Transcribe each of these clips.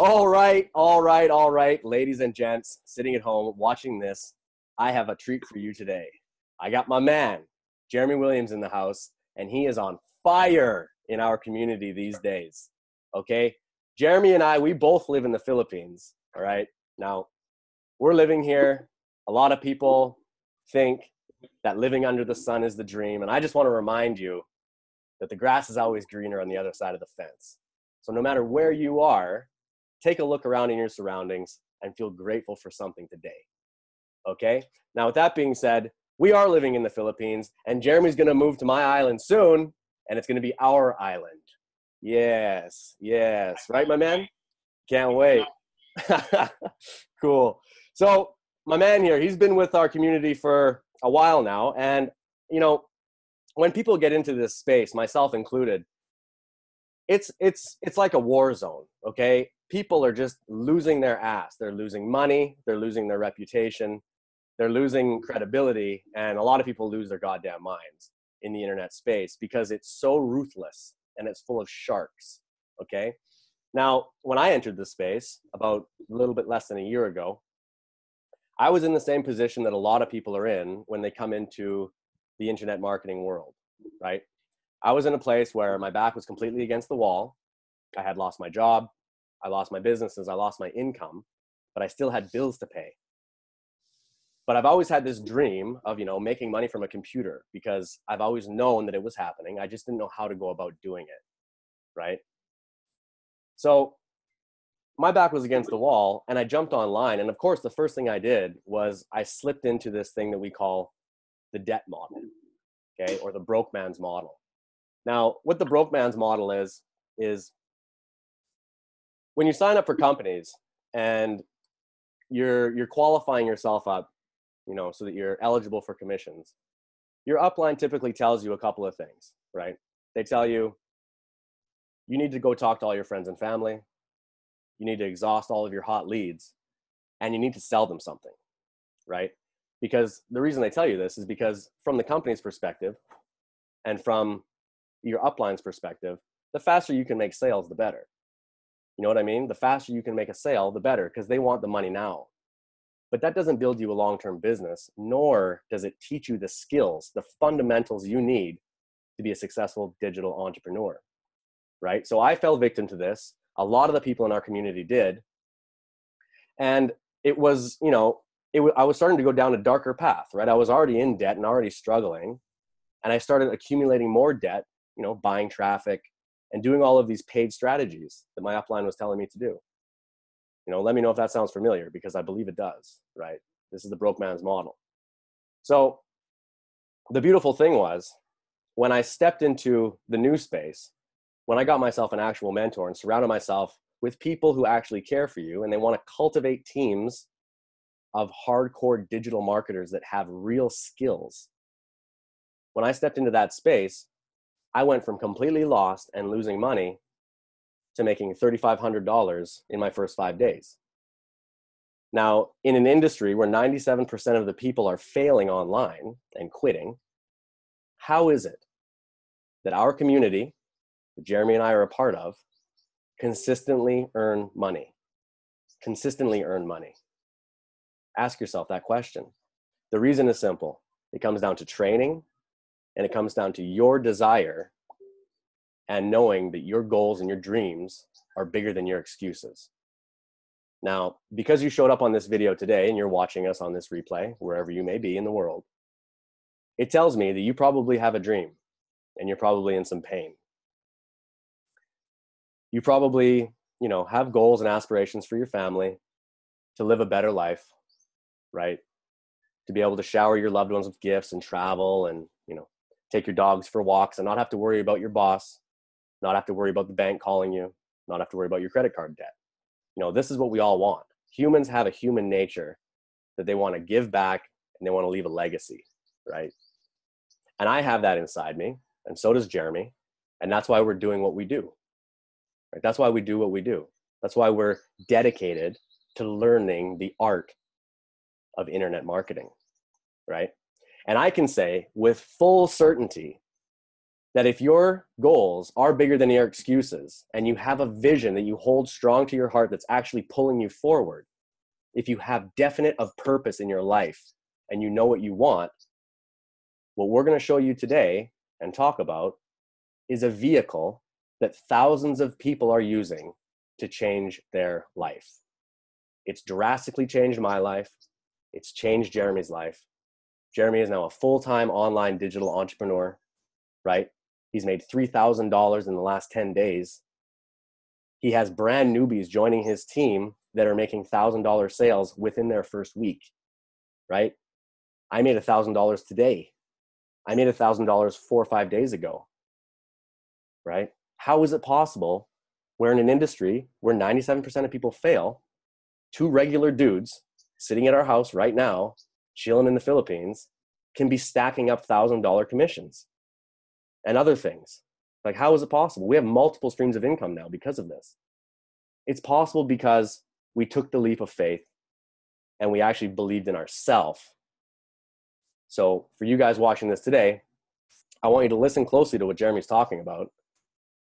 all right, all right, all right, ladies and gents sitting at home watching this, I have a treat for you today. I got my man, Jeremy Williams, in the house, and he is on fire in our community these days. Okay? Jeremy and I, we both live in the Philippines. All right? Now, we're living here. A lot of people think that living under the sun is the dream. And I just want to remind you that the grass is always greener on the other side of the fence. So no matter where you are, take a look around in your surroundings and feel grateful for something today. Okay? Now, with that being said, we are living in the Philippines, and Jeremy's gonna move to my island soon, and it's gonna be our island. Yes, yes. Right, my man? Can't wait. cool. So, my man here, he's been with our community for a while now, and you know, when people get into this space, myself included, it's it's it's like a war zone okay? People are just losing their ass. They're losing money they're losing their reputation they're losing credibility and a lot of people lose their goddamn minds in the internet space because it's so ruthless and it's full of sharks okay? Now when i entered the space about a little bit less than a year ago i was in the same position that a lot of people are in when they come into the internet marketing world right I was in a place where my back was completely against the wall. I had lost my job, I lost my businesses, I lost my income, but I still had bills to pay. But I've always had this dream of, you know, making money from a computer because I've always known that it was happening. I just didn't know how to go about doing it. Right? So my back was against the wall and I jumped online and of course the first thing I did was I slipped into this thing that we call the debt model, okay, or the broke man's model now, what the broke man's model is, is when you sign up for companies and you're you're qualifying yourself up, you know, so that you're eligible for commissions. Your upline typically tells you a couple of things, right? They tell you you need to go talk to all your friends and family. You need to exhaust all of your hot leads and you need to sell them something, right? Because the reason they tell you this is because from the company's perspective and from your upline's perspective, the faster you can make sales, the better. You know what I mean? The faster you can make a sale, the better, because they want the money now. But that doesn't build you a long term business, nor does it teach you the skills, the fundamentals you need to be a successful digital entrepreneur. Right? So I fell victim to this. A lot of the people in our community did. And it was, you know, it, I was starting to go down a darker path, right? I was already in debt and already struggling. And I started accumulating more debt you know, buying traffic and doing all of these paid strategies that my upline was telling me to do. You know, let me know if that sounds familiar because I believe it does, right? This is the broke man's model. So the beautiful thing was when I stepped into the new space, when I got myself an actual mentor and surrounded myself with people who actually care for you and they want to cultivate teams of hardcore digital marketers that have real skills. When I stepped into that space, I went from completely lost and losing money to making $3,500 in my first five days. Now, in an industry where 97% of the people are failing online and quitting, how is it that our community, that Jeremy and I are a part of, consistently earn money? Consistently earn money. Ask yourself that question. The reason is simple it comes down to training and it comes down to your desire and knowing that your goals and your dreams are bigger than your excuses. Now, because you showed up on this video today and you're watching us on this replay, wherever you may be in the world, it tells me that you probably have a dream and you're probably in some pain. You probably, you know, have goals and aspirations for your family to live a better life, right? To be able to shower your loved ones with gifts and travel and, you know, take your dogs for walks and not have to worry about your boss, not have to worry about the bank calling you, not have to worry about your credit card debt. You know, this is what we all want. Humans have a human nature that they want to give back and they want to leave a legacy, right? And I have that inside me, and so does Jeremy. And that's why we're doing what we do. Right? That's why we do what we do. That's why we're dedicated to learning the art of internet marketing, right? And I can say with full certainty that if your goals are bigger than your excuses and you have a vision that you hold strong to your heart that's actually pulling you forward, if you have definite of purpose in your life and you know what you want, what we're going to show you today and talk about is a vehicle that thousands of people are using to change their life. It's drastically changed my life. It's changed Jeremy's life. Jeremy is now a full time online digital entrepreneur, right? He's made $3,000 in the last 10 days. He has brand newbies joining his team that are making $1,000 sales within their first week, right? I made $1,000 today. I made $1,000 four or five days ago, right? How is it possible we're in an industry where 97% of people fail, two regular dudes sitting at our house right now, chilling in the Philippines, can be stacking up $1,000 commissions? and other things. Like, how is it possible? We have multiple streams of income now because of this. It's possible because we took the leap of faith and we actually believed in ourselves. So, for you guys watching this today, I want you to listen closely to what Jeremy's talking about,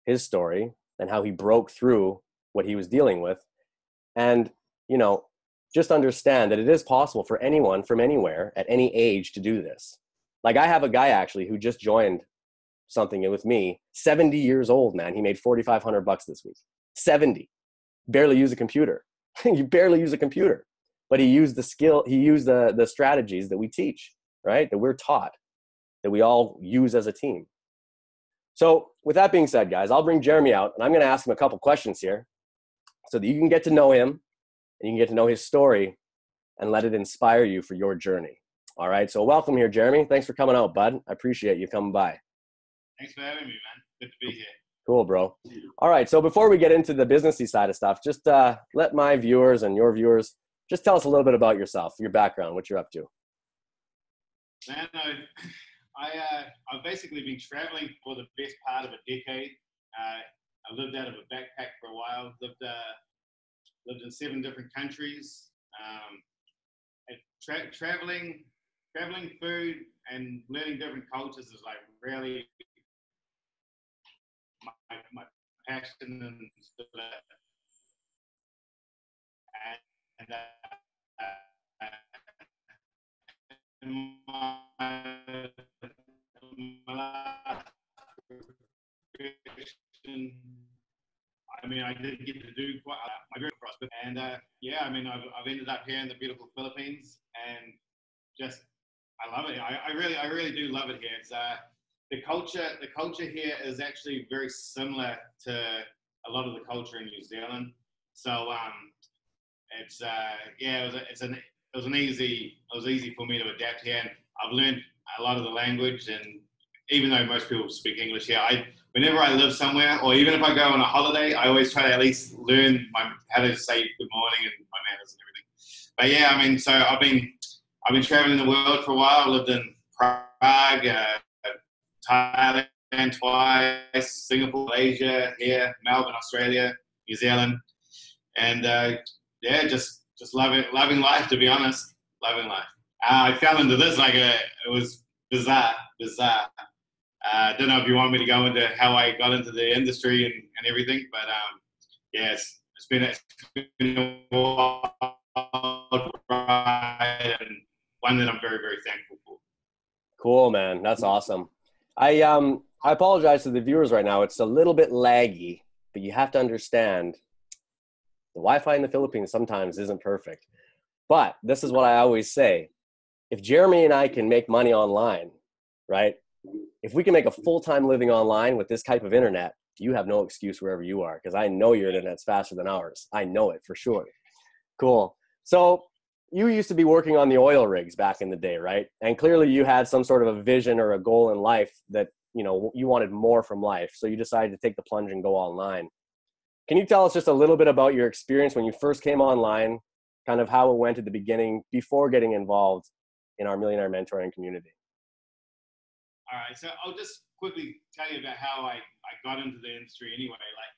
his story, and how he broke through what he was dealing with. And, you know, just understand that it is possible for anyone from anywhere at any age to do this. Like, I have a guy actually who just joined something with me 70 years old man. He made 4500 bucks this week. 70 barely use a computer. You barely use a computer. But he used the skill he used the the strategies that we teach right? That we're taught that we all use as a team. So with that being said guys i'll bring jeremy out and i'm going to ask him a couple questions here so that you can get to know him and you can get to know his story and let it inspire you for your journey all right so welcome here jeremy thanks for coming out bud i appreciate you coming by Thanks for having me, man. Good to be here. Cool, bro. All right. So before we get into the businessy side of stuff, just uh, let my viewers and your viewers just tell us a little bit about yourself, your background, what you're up to. Man, I, I uh, I've basically been traveling for the best part of a decade. Uh, I lived out of a backpack for a while. Lived uh, lived in seven different countries. Um, tra- traveling, traveling, food, and learning different cultures is like really my, my passion and and, uh, my, my last I mean, I didn't get to do quite uh, my very first, and uh, yeah, I mean, I've, I've ended up here in the beautiful Philippines, and just I love it. I, I really, I really do love it here. It's uh, the culture the culture here is actually very similar to a lot of the culture in New Zealand. So um, it's uh, yeah, it was a, it's an it was an easy it was easy for me to adapt here, and I've learned a lot of the language. And even though most people speak English here, I whenever I live somewhere, or even if I go on a holiday, I always try to at least learn my, how to say good morning and my manners and everything. But yeah, I mean, so I've been I've been traveling the world for a while. I lived in Prague. Uh, Thailand twice, Singapore, Malaysia, here, Melbourne, Australia, New Zealand, and uh, yeah, just just loving loving life. To be honest, loving life. Uh, I fell into this like a it was bizarre, bizarre. I uh, don't know if you want me to go into how I got into the industry and, and everything, but um, yeah, it's, it's been, it's been a wild ride and one that I'm very, very thankful for. Cool, man. That's awesome. I um I apologize to the viewers right now. It's a little bit laggy, but you have to understand the Wi-Fi in the Philippines sometimes isn't perfect. But this is what I always say. If Jeremy and I can make money online, right? If we can make a full-time living online with this type of internet, you have no excuse wherever you are because I know your internet's faster than ours. I know it for sure. Cool. So you used to be working on the oil rigs back in the day, right? And clearly you had some sort of a vision or a goal in life that, you know, you wanted more from life. So you decided to take the plunge and go online. Can you tell us just a little bit about your experience when you first came online, kind of how it went at the beginning before getting involved in our millionaire mentoring community? All right. So I'll just quickly tell you about how I, I got into the industry anyway. Like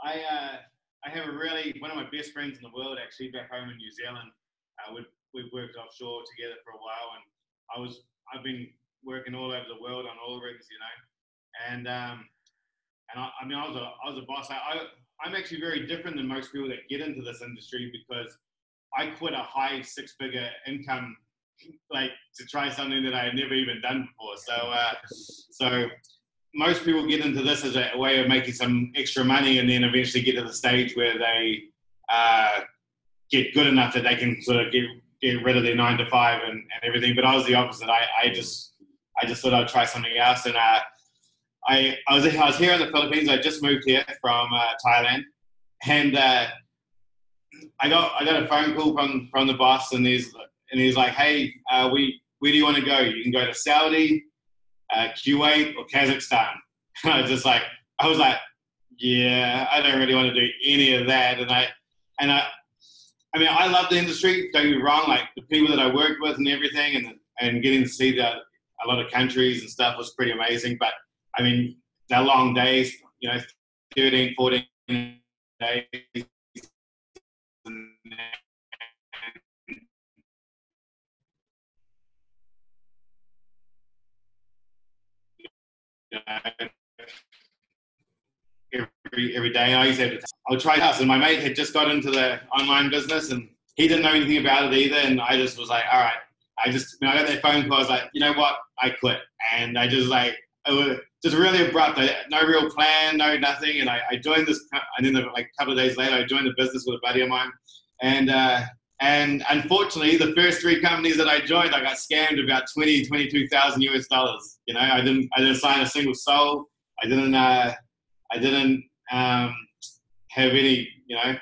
I, uh, I have a really, one of my best friends in the world actually back home in New Zealand uh, we've, we've worked offshore together for a while, and I was I've been working all over the world on oil rigs, you know, and um, and I, I, mean, I was a I was a boss. I, I I'm actually very different than most people that get into this industry because I quit a high six figure income like to try something that I had never even done before. So uh, so most people get into this as a way of making some extra money and then eventually get to the stage where they uh, get good enough that they can sort of get, get rid of their nine to five and, and everything. But I was the opposite. I, I just I just thought I'd try something else. And uh, I, I, was, I was here in the Philippines. I just moved here from uh, Thailand. And uh, I got I got a phone call from, from the boss and he's, and he's like, hey, uh, we, where do you want to go? You can go to Saudi, uh, Kuwait or Kazakhstan. I was just like, I was like, yeah, I don't really want to do any of that. And I, and I, I mean, I love the industry. Don't get me wrong. Like the people that I worked with and everything, and and getting to see that a lot of countries and stuff was pretty amazing. But I mean, they're long days. You know, 13, 14 days. Every every day. I used to, I would try house, and my mate had just got into the online business, and he didn't know anything about it either. And I just was like, all right. I just when I got that phone call, I was like, you know what? I quit, and I just like it was just really abrupt. I, no real plan, no nothing, and I, I joined this. And then like a couple of days later, I joined the business with a buddy of mine, and. Uh, and unfortunately, the first three companies that I joined, I got scammed about 20, 22,000 US dollars. You know, I didn't, I didn't sign a single soul. I didn't, uh, I didn't um, have any, you know.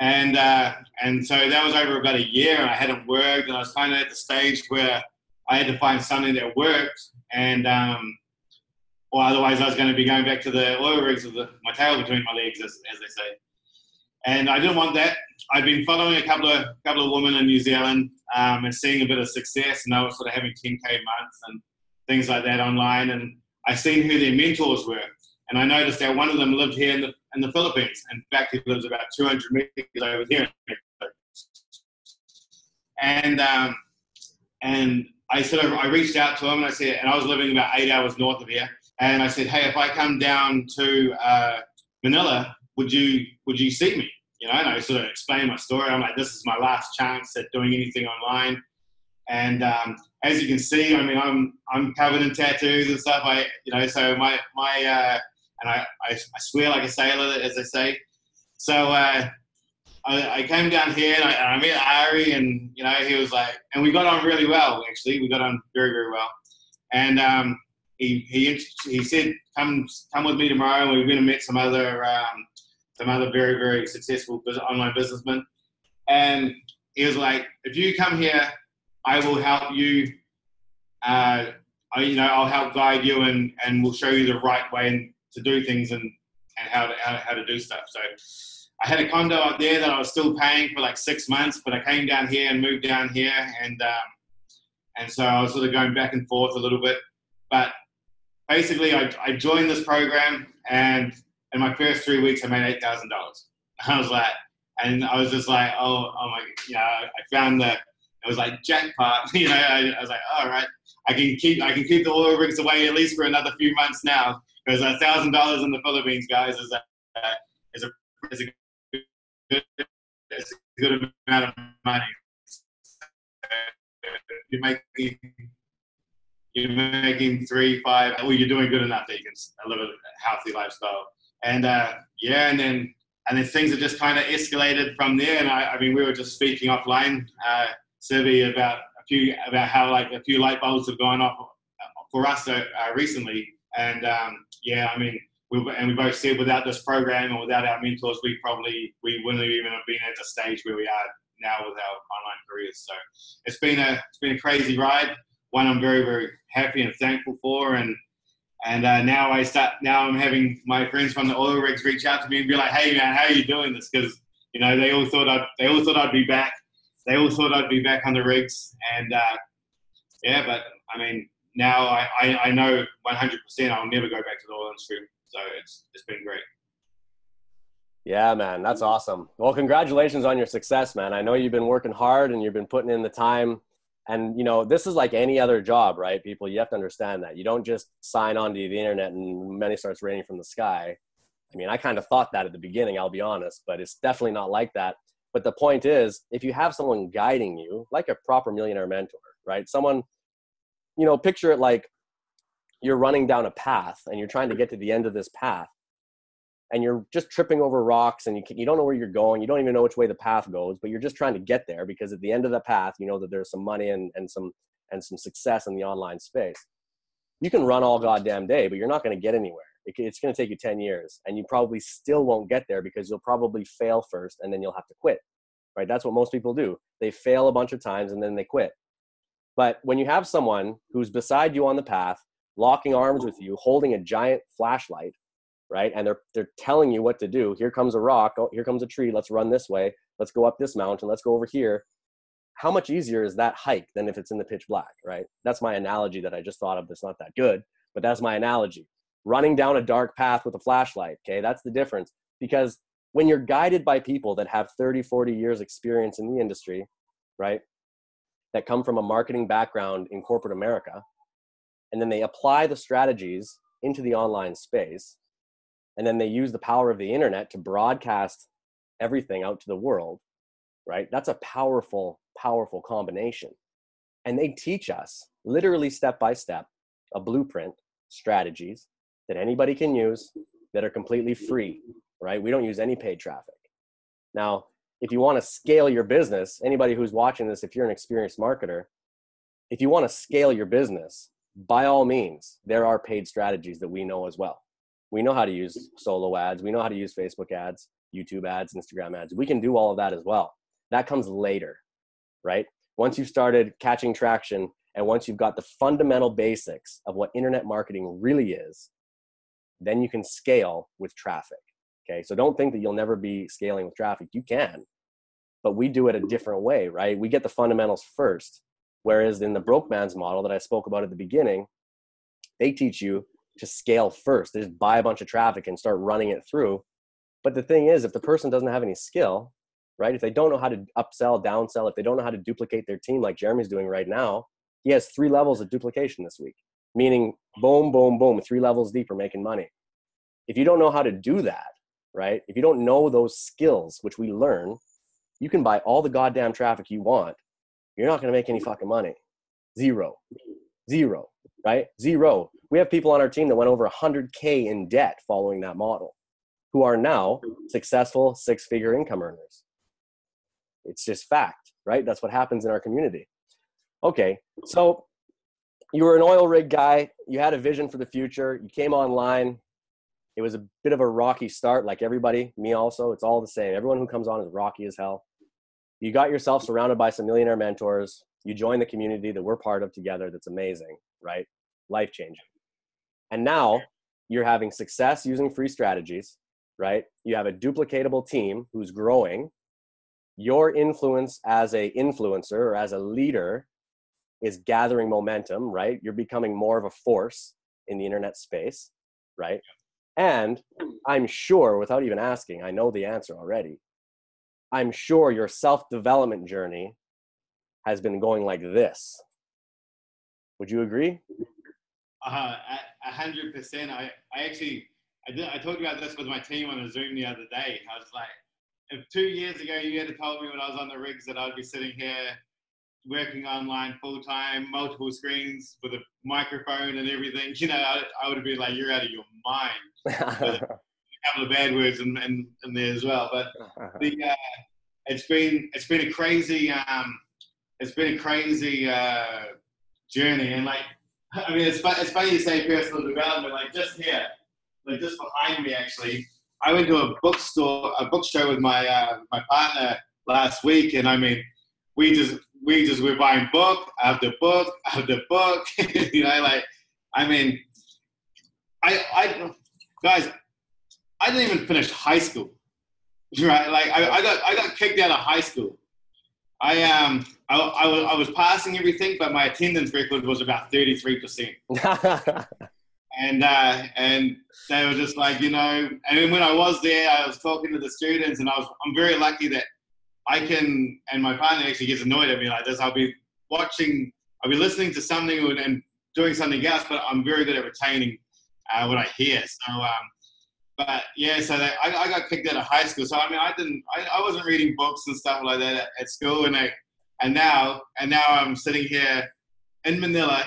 And uh, and so that was over about a year, and I hadn't worked, and I was kind of at the stage where I had to find something that worked, and um, or otherwise I was going to be going back to the oil rigs with the, my tail between my legs, as, as they say. And I didn't want that. I'd been following a couple of couple of women in New Zealand um, and seeing a bit of success, and they were sort of having 10k months and things like that online. And I seen who their mentors were, and I noticed that one of them lived here in the, in the Philippines. In fact, he lives about 200 meters over here. And, um, and I sort of, I reached out to him and I said, and I was living about eight hours north of here. And I said, hey, if I come down to uh, Manila, would you, would you see me? You know, and I sort of explained my story. I'm like, this is my last chance at doing anything online. And um, as you can see, I mean, I'm I'm covered in tattoos and stuff. I, you know, so my my uh, and I, I, I swear like a sailor, as they say. So uh, I, I, came down here and I, and I, met Ari, and you know he was like, and we got on really well. Actually, we got on very very well. And um, he he he said, come come with me tomorrow, and we're going to meet some other um, some other very very successful online businessmen. And he was like, if you come here, I will help you. Uh, I, you know, I'll help guide you and, and we'll show you the right way to do things and, and how, to, how, how to do stuff. So I had a condo up there that I was still paying for like six months, but I came down here and moved down here, and um, and so I was sort of going back and forth a little bit. But basically, I, I joined this program, and in my first three weeks, I made eight thousand dollars. I was like, and I was just like, oh, oh my, you know, I found that it was like jackpot. You know, I, I was like, all right, I can keep, I can keep the oil rigs away at least for another few months now because a thousand dollars in the Philippines, guys, is a is a, is a good, is a good amount of money. You're making you're making three, five. Well, you're doing good enough that you can live a healthy lifestyle. And uh, yeah, and then and then things have just kind of escalated from there. And I, I mean, we were just speaking offline, uh, Civi, about a few about how like a few light bulbs have gone off for us uh, recently. And um, yeah, I mean, we, and we both said without this program and without our mentors, we probably we wouldn't even have been at the stage where we are now with our online careers. So it's been a it's been a crazy ride. One I'm very very happy and thankful for, and and uh, now I start now I'm having my friends from the oil rigs reach out to me and be like, hey man, how are you doing this? Because you know they all thought I they all thought I'd be back. They all thought I'd be back on the rigs, and uh, yeah, but I mean now I, I, I know 100% I'll never go back to the oil industry. So it's, it's been great. Yeah, man, that's awesome. Well, congratulations on your success, man. I know you've been working hard and you've been putting in the time And you know, this is like any other job, right? People, you have to understand that you don't just sign onto the internet and money starts raining from the sky. I mean, I kind of thought that at the beginning, I'll be honest, but it's definitely not like that. But the point is, if you have someone guiding you, like a proper millionaire mentor, right? Someone, you know, picture it like you're running down a path and you're trying to get to the end of this path and you're just tripping over rocks and you, can, you don't know where you're going. You don't even know which way the path goes, but you're just trying to get there because at the end of the path, you know that there's some money and, and some and some success in the online space. You can run all goddamn day, but you're not going to get anywhere. It, it's going to take you 10 years and you probably still won't get there because you'll probably fail first and then you'll have to quit. Right? That's what most people do. They fail a bunch of times and then they quit. But when you have someone who's beside you on the path, locking arms with you, holding a giant flashlight, right? And they're they're telling you what to do. Here comes a rock. Oh, here comes a tree. Let's run this way. Let's go up this mountain. Let's go over here. How much easier is that hike than if it's in the pitch black, right? That's my analogy that I just thought of. That's not that good, but that's my analogy. Running down a dark path with a flashlight, okay? That's the difference. Because when you're guided by people that have 30, 40 years experience in the industry, right? That come from a marketing background in corporate America, and then they apply the strategies into the online space and then they use the power of the internet to broadcast everything out to the world right? That's a powerful powerful combination. And they teach us literally step by step a blueprint strategies that anybody can use that are completely free right? We don't use any paid traffic. Now if you want to scale your business anybody who's watching this if you're an experienced marketer if you want to scale your business by all means, there are paid strategies that we know as well. We know how to use solo ads, we know how to use Facebook ads, YouTube ads, Instagram ads. We can do all of that as well. That comes later, right? Once you've started catching traction and once you've got the fundamental basics of what internet marketing really is, then you can scale with traffic. Okay, so don't think that you'll never be scaling with traffic. You can, but we do it a different way, right? We get the fundamentals first Whereas in the broke man's model that I spoke about at the beginning, they teach you to scale first. They just buy a bunch of traffic and start running it through. But the thing is, if the person doesn't have any skill, right? If they don't know how to upsell, downsell, if they don't know how to duplicate their team like Jeremy's doing right now, he has three levels of duplication this week, meaning boom, boom, boom, three levels deeper making money. If you don't know how to do that, right? If you don't know those skills, which we learn, you can buy all the goddamn traffic you want you're not going to make any fucking money. Zero. Zero, right? Zero. We have people on our team that went over 100K in debt following that model who are now successful six figure income earners. It's just fact, right? That's what happens in our community. Okay, so you were an oil rig guy, you had a vision for the future, you came online. It was a bit of a rocky start, like everybody, me also. It's all the same. Everyone who comes on is rocky as hell you got yourself surrounded by some millionaire mentors you join the community that we're part of together that's amazing right? Life changing. And now you're having success using free strategies right? You have a duplicatable team who's growing. Your influence as a influencer or as a leader is gathering momentum right? You're becoming more of a force in the internet space right? And i'm sure without even asking i know the answer already I'm sure your self development journey has been going like this. Would you agree? Uh, a hundred percent. I, I actually, I did, I talked about this with my team on a Zoom the other day. I was like, if two years ago you had told me when I was on the rigs that I'd be sitting here working online full time, multiple screens with a microphone and everything, you know, I, I would be like, you're out of your mind. a couple of bad words in, in, in there as well. But the, uh, it's been it's been a crazy um, it's been a crazy uh, journey, and like I mean, it's it's funny you say personal development. Like just here, like just behind me, actually, I went to a bookstore, a book show with my uh, my partner last week, and I mean, we just we just were buying book after book after book. you know, like I mean, I I guys, I didn't even finish high school. Right, like I, I got I got kicked out of high school. I um I, I, was, I was passing everything, but my attendance record was about thirty three percent. And uh, and they were just like you know, and when I was there, I was talking to the students, and I was I'm very lucky that I can, and my partner actually gets annoyed at me like this. I'll be watching, I'll be listening to something and doing something else, but I'm very good at retaining uh, what I hear. So, um, but yeah, so that, I, I, got kicked out of high school. So I mean, I didn't, I, I wasn't reading books and stuff like that at, at school, and I, and now, and now I'm sitting here in Manila,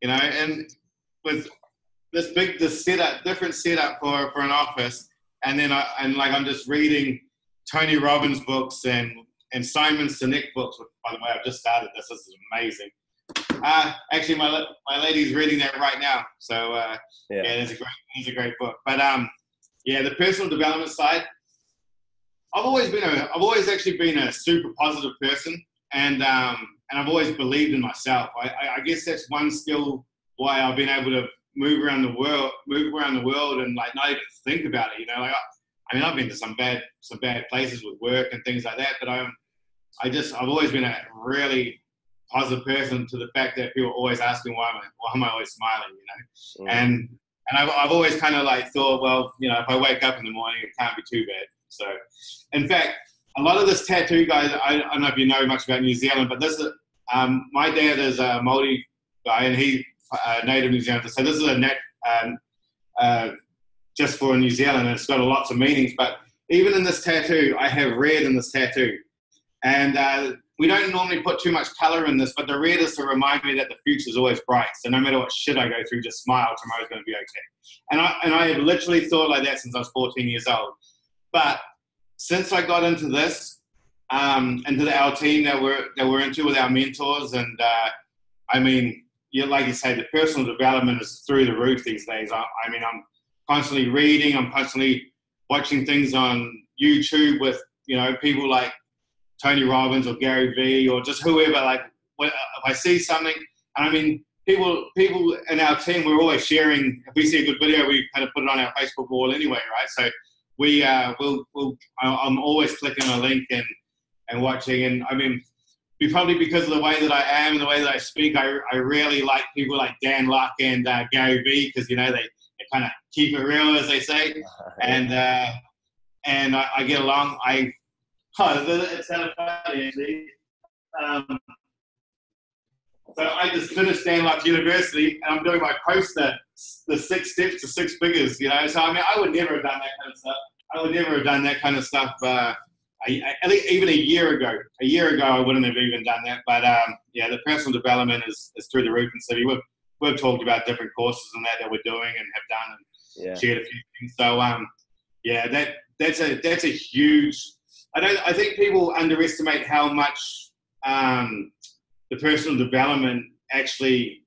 you know, and with this big, this setup, different setup for for an office, and then I, and like I'm just reading Tony Robbins books and and Simon Sinek books. By the way, I've just started this. This is amazing. Uh, actually, my my lady's reading that right now. So uh, yeah, yeah it's a great it's a great book. But um, yeah, the personal development side. I've always been a I've always actually been a super positive person, and um, and I've always believed in myself. I, I, I guess that's one skill why I've been able to move around the world, move around the world, and like not even think about it. You know, like I, I mean, I've been to some bad some bad places with work and things like that, but I'm I just I've always been a really positive person to the fact that people always asking why am I why am I always smiling, you know, mm. and and I've I've always kind of like thought, well, you know, if I wake up in the morning, it can't be too bad. So, in fact, a lot of this tattoo guys, I, I don't know if you know much about New Zealand, but this is um, my dad is a Maori guy and he uh, native New Zealander. So this is a net um, uh, just for New Zealand, and it's got lots of meanings. But even in this tattoo, I have red in this tattoo, and uh, we don't normally put too much color in this, but the red is to remind me that the future is always bright. So no matter what shit I go through, just smile. Tomorrow's going to be okay. And I and I have literally thought like that since I was 14 years old. But since I got into this, um, into the, our team that we're that we're into with our mentors, and uh, I mean, you like you say, the personal development is through the roof these days. I, I mean, I'm constantly reading. I'm constantly watching things on YouTube with you know people like Tony Robbins or Gary Vee or just whoever. Like, if I see something, and I mean, people people in our team, we're always sharing. If we see a good video, we kind of put it on our Facebook wall anyway, right? So we uh, will we'll, I'm always clicking on a link and and watching. And I mean, probably because of the way that I am and the way that I speak, I, I really like people like Dan Lok and uh, Gary Vee because you know they, they kind of keep it real, as they say, and uh, and I, I, get along. I oh, it's kind of funny actually. Um, so I just finished Dan Lok University, and I'm doing my poster, the six steps to six figures. You know, so I mean, I would never have done that kind of stuff. I would never have done that kind of stuff. Uh, I, I, even a year ago, a year ago, I wouldn't have even done that. But um, yeah, the personal development is, is through the roof in City. We've, we've talked about different courses and that that we're doing and have done and yeah. shared a few things. So um, yeah, that that's a that's a huge. I don't. I think people underestimate how much um, the personal development actually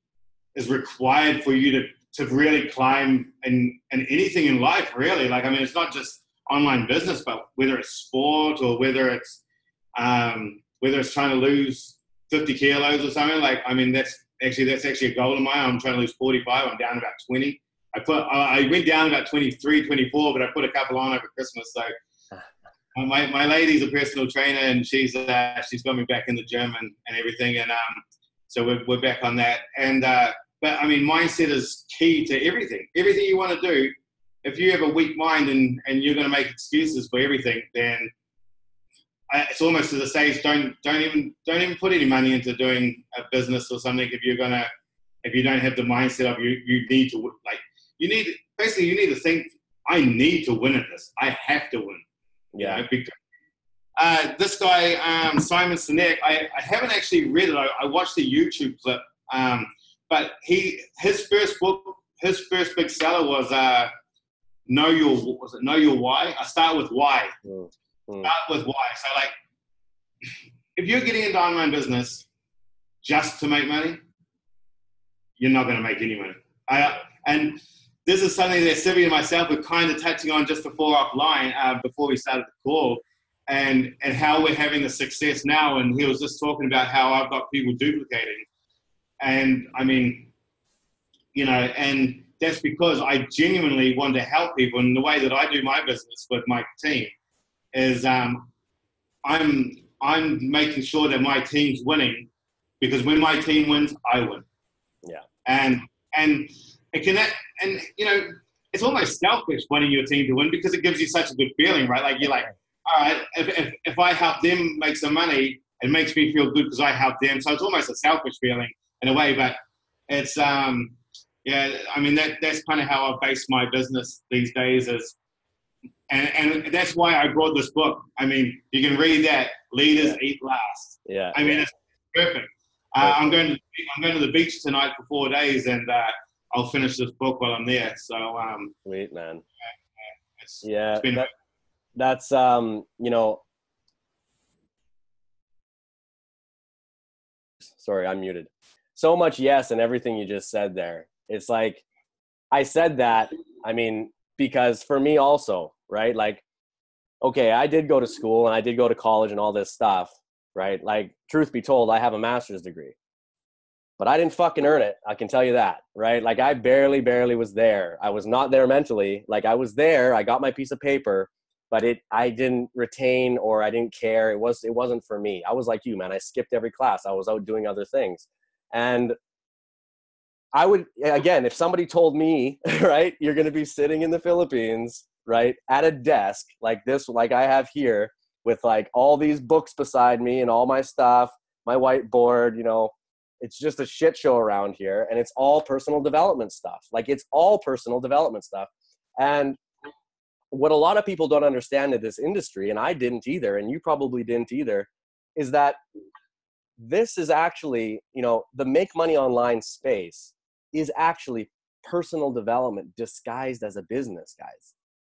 is required for you to to really climb in, in anything in life. Really, like I mean, it's not just online business, but whether it's sport or whether it's um, whether it's trying to lose 50 kilos or something, like I mean that's actually that's actually a goal of mine. I'm trying to lose 45. I'm down about 20. I put I went down about 23, 24, but I put a couple on over Christmas. So my my lady's a personal trainer and she's uh, she's got me back in the gym and, and everything. And um, so we're we're back on that. And uh, but I mean mindset is key to everything. Everything you want to do if you have a weak mind and, and you're going to make excuses for everything, then it's almost to the stage don't don't even don't even put any money into doing a business or something if you're gonna if you don't have the mindset of you you need to like you need basically you need to think I need to win at this I have to win yeah you know, because, uh, this guy um, Simon Sinek I, I haven't actually read it I, I watched the YouTube clip um, but he his first book his first big seller was uh, know your was it know your why? I start with why. Mm. Mm. Start with why. So like, if you're getting into online business just to make money, you're not going to make any money. I, and this is something that Sylvia and myself were kind of touching on just before offline, uh, before we started the call, and and how we're having the success now. And he was just talking about how I've got people duplicating, and I mean, you know, and that's because I genuinely want to help people. And the way that I do my business with my team is um, I'm I'm making sure that my team's winning because when my team wins, I win. Yeah. And and it can and you know it's almost selfish wanting your team to win because it gives you such a good feeling, right? Like you're like, all right, if if, if I help them make some money, it makes me feel good because I help them. So it's almost a selfish feeling in a way, but it's um yeah. I mean that that's kind of how I base my business these days is. And, and that's why I brought this book. I mean, you can read that. Leaders yeah. eat last. Yeah. I mean, it's perfect. Uh, I'm going to I'm going to the beach tonight for four days, and uh, I'll finish this book while I'm there. So um, sweet man. Yeah, it's, yeah it's that, that's um, you know. Sorry, I'm muted. So much yes and everything you just said there. It's like I said that. I mean, because for me also, right? Like, okay, I did go to school and I did go to college and all this stuff, right? Like, truth be told, I have a master's degree but I didn't fucking earn it. I can tell you that, right? Like I barely, barely was there. I was not there mentally. Like I was there. I got my piece of paper, but it, I didn't retain or I didn't care. It was, it wasn't for me. I was like you, man. I skipped every class. I was out doing other things, and I would again, if somebody told me, right, you're going to be sitting in the Philippines, right, at a desk like this, like I have here, with like all these books beside me and all my stuff, my whiteboard, you know it's just a shit show around here and it's all personal development stuff. Like it's all personal development stuff. And what a lot of people don't understand in this industry and i didn't either and you probably didn't either is that this is actually you know the make money online space is actually personal development disguised as a business guys.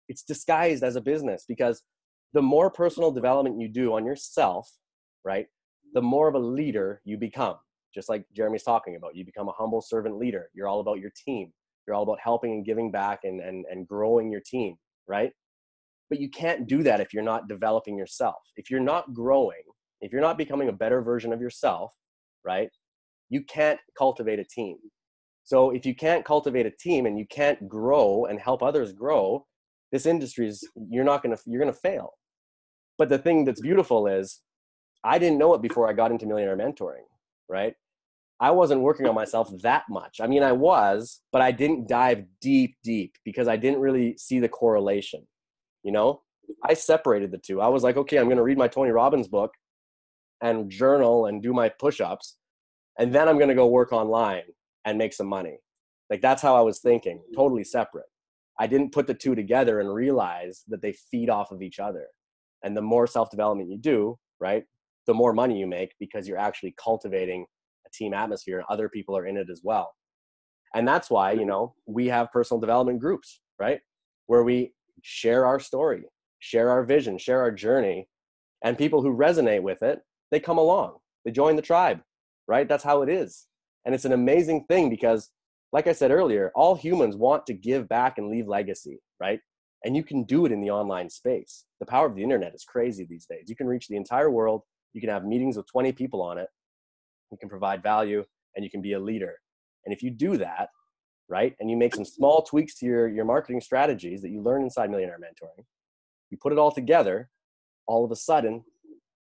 It's disguised as a business because the more personal development you do on yourself right the more of a leader you become just like Jeremy's talking about. You become a humble servant leader. You're all about your team. You're all about helping and giving back and, and, and growing your team, right? But you can't do that if you're not developing yourself. If you're not growing, if you're not becoming a better version of yourself, right? You can't cultivate a team. So if you can't cultivate a team and you can't grow and help others grow, this industry is you're not gonna you're gonna fail. But the thing that's beautiful is I didn't know it before I got into millionaire mentoring, right? I wasn't working on myself that much. I mean, I was, but I didn't dive deep, deep because I didn't really see the correlation. You know, I separated the two. I was like, okay, I'm going to read my Tony Robbins book and journal and do my push ups. And then I'm going to go work online and make some money. Like, that's how I was thinking, totally separate. I didn't put the two together and realize that they feed off of each other. And the more self development you do, right, the more money you make because you're actually cultivating team atmosphere and other people are in it as well. And that's why you know we have personal development groups right? Where we share our story share our vision share our journey and people who resonate with it they come along. They join the tribe right? That's how it is. And it's an amazing thing because like i said earlier all humans want to give back and leave legacy right? And you can do it in the online space. The power of the internet is crazy these days. You can reach the entire world. You can have meetings with 20 people on it you can provide value, and you can be a leader. And if you do that, right, and you make some small tweaks to your, your marketing strategies that you learn inside Millionaire Mentoring, you put it all together, all of a sudden,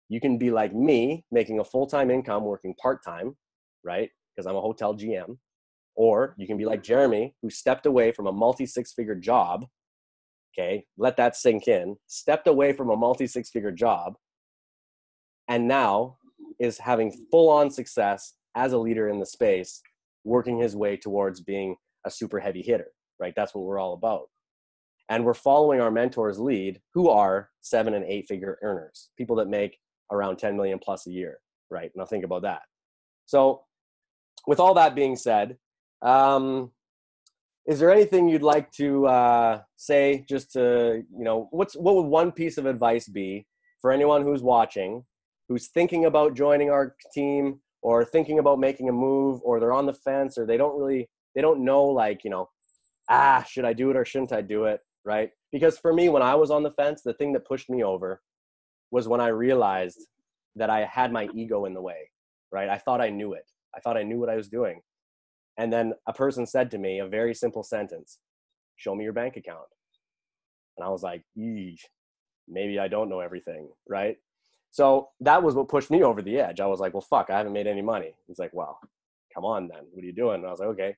you can be like me, making a full time income, working part time, right? Because I'm a hotel GM. Or you can be like Jeremy, who stepped away from a multi six figure job. Okay, let that sink in. Stepped away from a multi six figure job and now is having full on success as a leader in the space, working his way towards being a super heavy hitter, right? That's what we're all about. And we're following our mentors' lead, who are seven and eight figure earners, people that make around 10 million plus a year, right? Now think about that. So, with all that being said, um, is there anything you'd like to uh, say just to you know what's what would one piece of advice be for anyone who's watching who's thinking about joining our team or thinking about making a move or they're on the fence or they don't really they don't know like you know ah should i do it or shouldn't i do it? Right? Because for me when i was on the fence the thing that pushed me over was when i realized that i had my ego in the way right? I thought i knew it. I thought i knew what i was doing. And then a person said to me a very simple sentence show me your bank account. And i was like maybe i don't know everything. Right so that was what pushed me over the edge. I was like, well, fuck, I haven't made any money. He's like, well, come on then. What are you doing? And I was like, okay.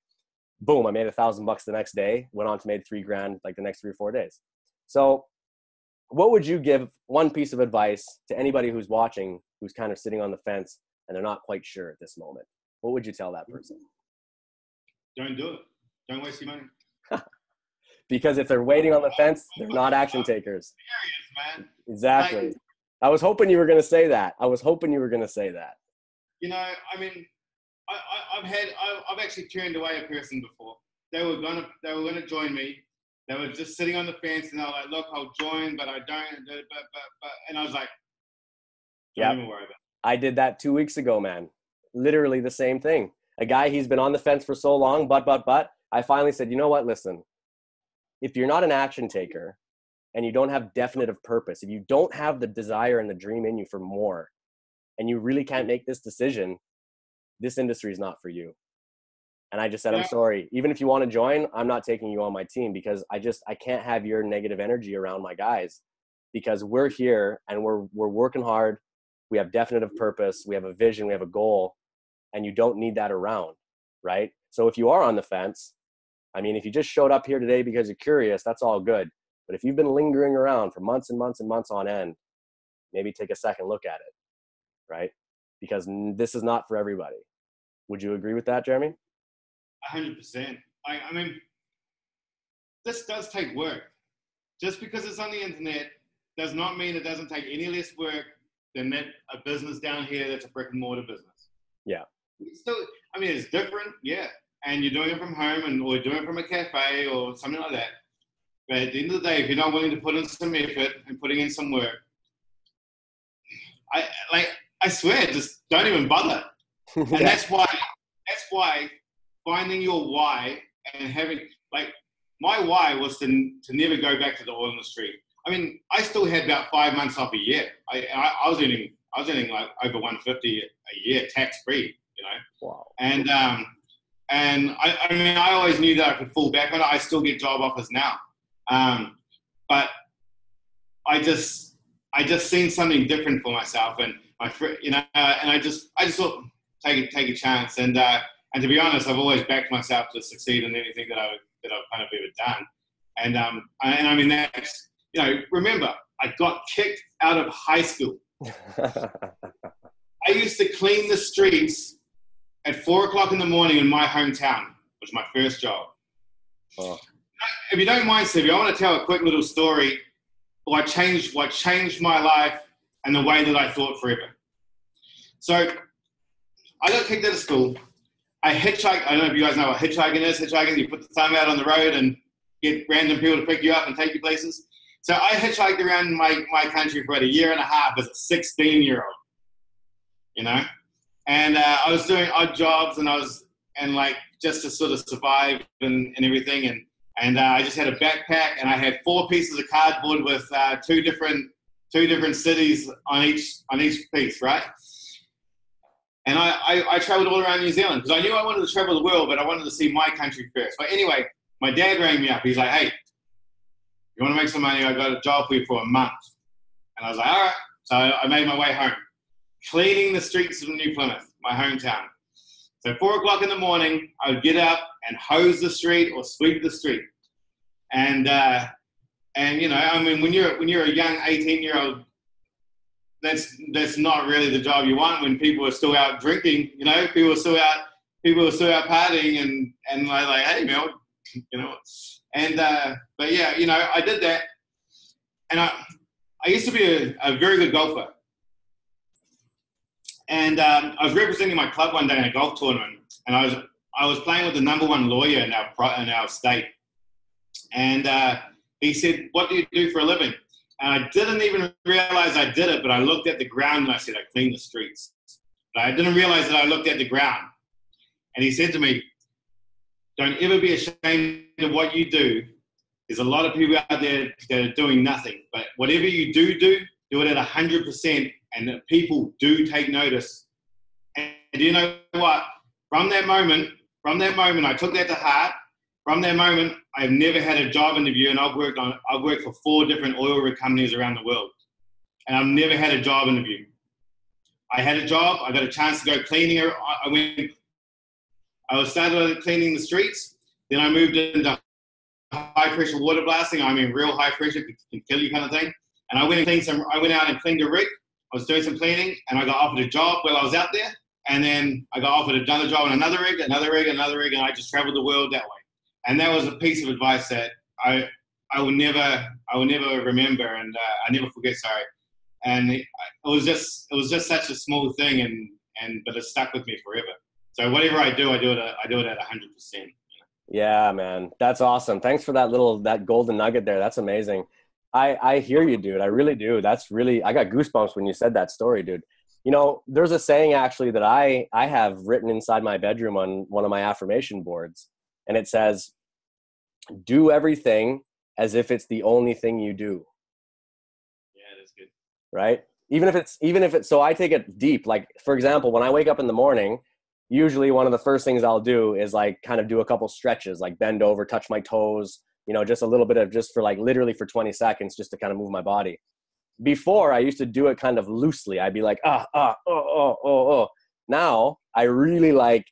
Boom, I made a thousand bucks the next day, went on to made three grand like the next three or four days. So what would you give one piece of advice to anybody who's watching who's kind of sitting on the fence and they're not quite sure at this moment? What would you tell that person? Don't do it. Don't waste your money. because if they're waiting on the fence, they're not action takers. Serious, man. Exactly. I was hoping you were going to say that. I was hoping you were going to say that. You know, I mean, I, I, have had, I, I've actually turned away a person before. They were gonna, they were gonna join me. They were just sitting on the fence, and they were like, "Look, I'll join, but I don't." But, but, but, and I was like, "Don't even worry about it." I did that two weeks ago, man. Literally the same thing. A guy, he's been on the fence for so long, but, but, but. I finally said, you know what? Listen, if you're not an action taker and you don't have definitive purpose, if you don't have the desire and the dream in you for more, and you really can't make this decision, this industry is not for you. And I just said, yeah. I'm sorry. Even if you want to join, I'm not taking you on my team because I just I can't have your negative energy around my guys because we're here and we're we're working hard. We have definitive purpose, we have a vision, we have a goal, and you don't need that around, right? So if you are on the fence, I mean, if you just showed up here today because you're curious, that's all good. But if you've been lingering around for months and months and months on end, maybe take a second look at it, right? Because this is not for everybody. Would you agree with that, Jeremy? 100%. I, I mean, this does take work. Just because it's on the internet does not mean it doesn't take any less work than that a business down here that's a brick and mortar business. Yeah. So I mean, it's different, yeah. And you're doing it from home and or doing it from a cafe or something like that. But at the end of the day, if you're not willing to put in some effort and putting in some work, I like I swear, just don't even bother. And yeah. that's why that's why finding your why and having like my why was to, to never go back to the oil industry. I mean, I still had about five months off a year. I, I, I was earning I was earning like over 150 a year tax free, you know. Wow. And um, and I, I mean, I always knew that I could fall back on it. I still get job offers now, um, but I just I just seen something different for myself, and my friend, you know, uh, and I just I just thought take it take a chance, and uh, and to be honest, I've always backed myself to succeed in anything that I that I've kind of ever done, and um and I mean that's you know remember I got kicked out of high school. I used to clean the streets at four o'clock in the morning in my hometown, which was my first job. Oh. If you don't mind, Civi, I want to tell a quick little story. What changed, what changed my life and the way that I thought forever. So I got kicked out of school. I hitchhiked. I don't know if you guys know what hitchhiking is. Hitchhiking, you put the thumb out on the road and get random people to pick you up and take you places. So I hitchhiked around my, my country for about a year and a half as a 16 year old. You know? And uh, I was doing odd jobs and I was, and like just to sort of survive and, and everything. And, and uh, I just had a backpack and I had four pieces of cardboard with uh, two different two different cities on each on each piece, right? And I, I, I traveled all around New Zealand because I knew I wanted to travel the world, but I wanted to see my country first. But anyway, my dad rang me up. He's like, "Hey, you want to make some money? I got a job for you for a month." And I was like, "All right." So I made my way home, cleaning the streets of New Plymouth, my hometown. So four o'clock in the morning, I would get up and hose the street or sweep the street. And uh, and you know, I mean, when you're when you're a young 18 year old, that's that's not really the job you want. When people are still out drinking, you know, people are still out people are still out partying, and and like, like hey, Mel, you know, and uh, but yeah, you know, I did that, and I I used to be a, a very good golfer. And um, I was representing my club one day in a golf tournament, and I was I was playing with the number one lawyer in our in our state, and uh, he said, What do you do for a living? And I didn't even realize I did it, but I looked at the ground and I said, I clean the streets. But I didn't realize that I looked at the ground. And he said to me, Don't ever be ashamed of what you do. There's a lot of people out there that are doing nothing. But whatever you do do, do it at 100%, and people do take notice. And do you know what? From that moment, from that moment, I took that to heart from that moment, I've never had a job interview, and I've worked on I've worked for four different oil rig companies around the world, and I've never had a job interview. I had a job. I got a chance to go cleaning. I went. I was started cleaning the streets. Then I moved into high pressure water blasting. I mean, real high pressure can kill you kind of thing. And I went and cleaned some. I went out and cleaned a rig. I was doing some cleaning, and I got offered a job while I was out there. And then I got offered another job on another rig, another rig, another rig, and I just traveled the world that way. And that was a piece of advice that I I will never I will never remember, and uh, I never forget. Sorry. And it, it was just it was just such a small thing, and and but it stuck with me forever. So whatever I do, I do it. I do it at hundred percent. Yeah, man, that's awesome. Thanks for that little that golden nugget there. That's amazing. I I hear you, dude. I really do. That's really I got goosebumps when you said that story, dude. You know, there's a saying actually that I I have written inside my bedroom on one of my affirmation boards, and it says, "Do everything as if it's the only thing you do." Yeah, that's good. Right? Even if it's even if it's so I take it deep. Like for example, when I wake up in the morning, usually one of the first things I'll do is like kind of do a couple stretches, like bend over, touch my toes, you know, just a little bit of just for like literally for 20 seconds just to kind of move my body. Before I used to do it kind of loosely. I'd be like, ah, ah, oh, oh, oh, oh. Now I really like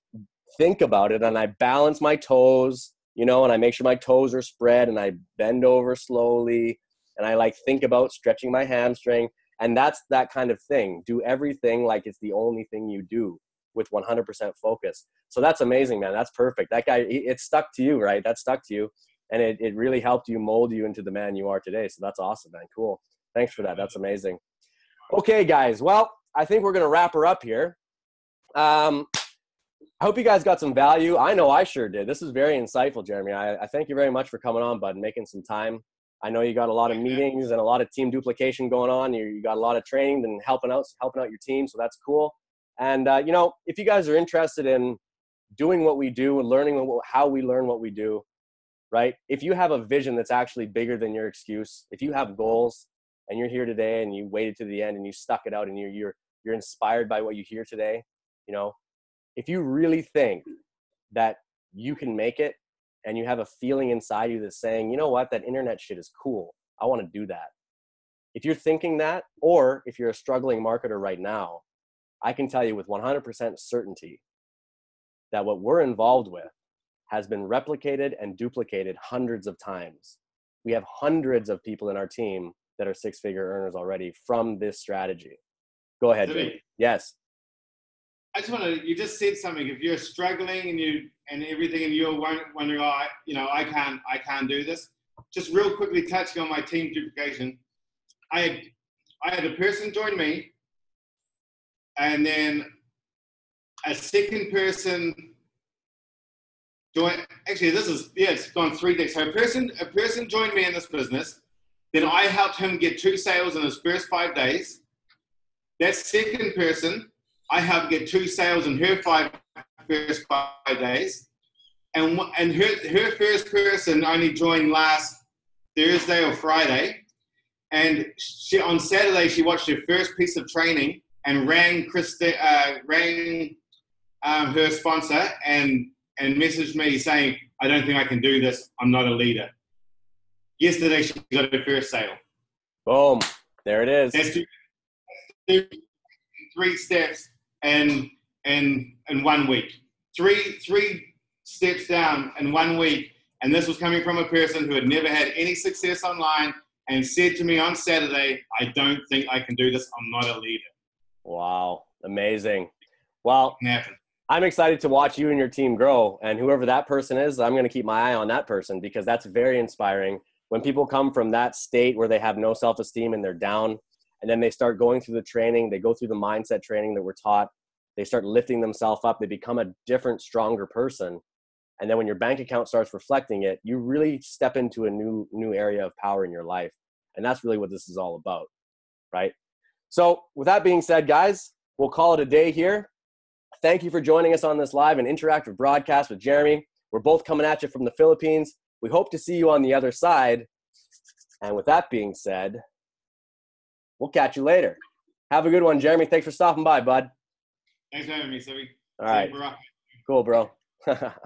think about it and I balance my toes, you know, and I make sure my toes are spread and I bend over slowly and I like think about stretching my hamstring. And that's that kind of thing. Do everything like it's the only thing you do with 100% focus. So that's amazing, man. That's perfect. That guy, it stuck to you, right? That stuck to you. And it, it really helped you mold you into the man you are today. So that's awesome, man. Cool. Thanks for that. That's amazing. Okay, guys. Well, I think we're to wrap her up here. Um, I hope you guys got some value. I know I sure did. This is very insightful, Jeremy. I, I thank you very much for coming on, bud, and making some time. I know you got a lot of meetings and a lot of team duplication going on. You, you got a lot of training and helping out helping out your team, so that's cool. And uh, you know, if you guys are interested in doing what we do and learning how we learn what we do, right? If you have a vision that's actually bigger than your excuse, if you have goals and you're here today and you waited to the end and you stuck it out and you're you're you're inspired by what you hear today, you know, if you really think that you can make it and you have a feeling inside you that's saying, you know what, that internet shit is cool. I want to do that. If you're thinking that, or if you're a struggling marketer right now, I can tell you with 100% certainty that what we're involved with has been replicated and duplicated hundreds of times. We have hundreds of people in our team that are six figure earners already from this strategy. Go ahead, Jimmy. Yes. I just want to. You just said something. If you're struggling and you and everything, and you're wondering, oh, you know, I can't, I can't do this. Just real quickly touching on my team duplication. I had, I had a person join me and then a second person joined. Actually, this is yeah, it's gone three days. So a person a person joined me in this business. Then I helped him get two sales in his first five days. That second person, I helped get two sales in her five first five days. And, and her, her first person only joined last Thursday or Friday. And she, on Saturday, she watched her first piece of training and rang Christi- uh, rang um, her sponsor and and messaged me saying, "I don't think I can do this. I'm not a leader." Yesterday, she got her first sale. Boom! There it is. That's two, three steps and and in one week. Three three steps down in one week, and this was coming from a person who had never had any success online and said to me on Saturday, "I don't think I can do this. I'm not a leader." Wow, amazing. Well, I'm excited to watch you and your team grow. And whoever that person is, I'm going to keep my eye on that person because that's very inspiring. When people come from that state where they have no self esteem and they're down, and then they start going through the training, they go through the mindset training that we're taught, they start lifting themselves up, they become a different, stronger person. And then when your bank account starts reflecting it, you really step into a new new area of power in your life. And that's really what this is all about, right? So, with that being said, guys, we'll call it a day here. Thank you for joining us on this live and interactive broadcast with Jeremy. We're both coming at you from the Philippines. We hope to see you on the other side. And with that being said, we'll catch you later. Have a good one, Jeremy. Thanks for stopping by, bud. Thanks for having me, Civi. All right. Cool, bro.